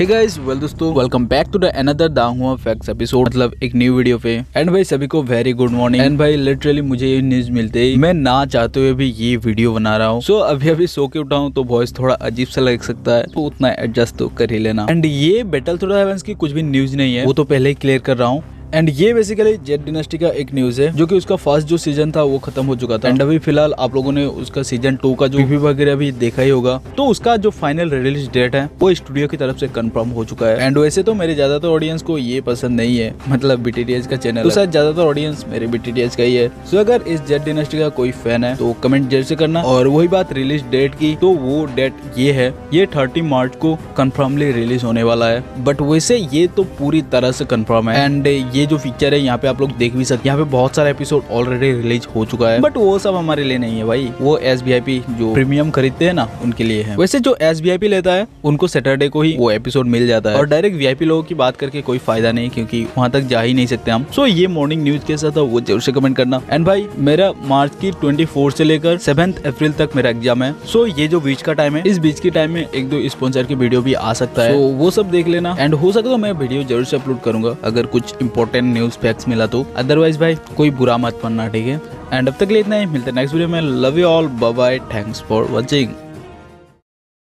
हे guys well दोस्तों welcome back to the another दाहुआ facts episode मतलब एक न्यू वीडियो पे। एंड भाई सभी को वेरी गुड मॉर्निंग एंड भाई लिटरली मुझे ये न्यूज़ मिलते ही मैं ना चाहते हुए भी ये वीडियो बना रहा हूँ। सो so, अभी अभी सो के उठा हूँ तो वॉइस थोड़ा अजीब सा लग सकता है। तो उतना एडजस्ट तो कर ही लेना। एंड ये बेटल थोड़ा की कुछ भी न्यूज़ नहीं है। वो तो पहले ही क्लियर कर रहा हूँ। एंड ये बेसिकली जेट डिनेस्टी का एक न्यूज़ है जो कि उसका फ़र्स्ट जो सीज़न था वो खत्म हो चुका था। एंड अभी फ़िलहाल आप लोगों ने उसका सीज़न टू का जो रिव्यू वगैरह भी देखा ही होगा। तो उसका जो फाइनल रिलीज़ डेट है वो स्टूडियो की तरफ़ से कंफर्म हो चुका है। एंड वैसे तो मेरे ज़्यादातर ऑडियंस को ये पसंद नहीं है। मतलब बीटीटीएच का चैनल तो शायद ज़्यादातर ऑडियंस मेरे बीटीटीएच का ही है। सो अगर इस जेट डिनेस्टी का कोई फ़ैन है तो कमेंट ज़रूर से करना। और वही बात रिलीज़ डेट की तो वो डेट ये है ये थर्टी मार्च को कन्फर्मली रिलीज़ होने वाला है। बट वैसे ये तो पूरी तरह से कन्फर्म है। एंड ये जो फीचर है, यहाँ पे आप लोग देख भी सकते हैं। यहाँ पे बहुत सारा एपिसोड ऑलरेडी रिलीज़ हो चुका है। बट वो सब हमारे लिए नहीं है भाई। वो एस जो प्रीमियम खरीदते हैं ना, उनके लिए है। वैसे जो एस लेता है, उनको सैटरडे को ही वो एपिसोड मिल जाता है। और डायरेक्ट वीआईपी लोगों की बात करके कोई फ़ायदा नहीं, क्योंकि वहाँ तक जा ही नहीं सकते हम। सो ये मॉर्निंग न्यूज़ कैसा था वो ज़रूर से कमेंट करना। एंड भाई, मेरा मार्च की ट्वेंटी से लेकर सेवेंथ अप्रैल तक मेरा एग्ज़ाम है। सो ये जो बीच का टाइम है, इस बीच के टाइम में एक दो स्पॉन्सर की वीडियो भी आ सकता है। वो सब देख लेना। एंड हो सकता तो मैं वीडियो ज़रूर से अपलोड करूँगा, अगर कुछ इंपॉर्टेंट न्यूज़ फैक्ट्स मिला तो। अदरवाइज़ भाई, कोई बुरा मत मानना ठीक है? एंड अब तक लिए इतना ही। मिलते नेक्स्ट वीडियो में। Love you all bye thanks for watching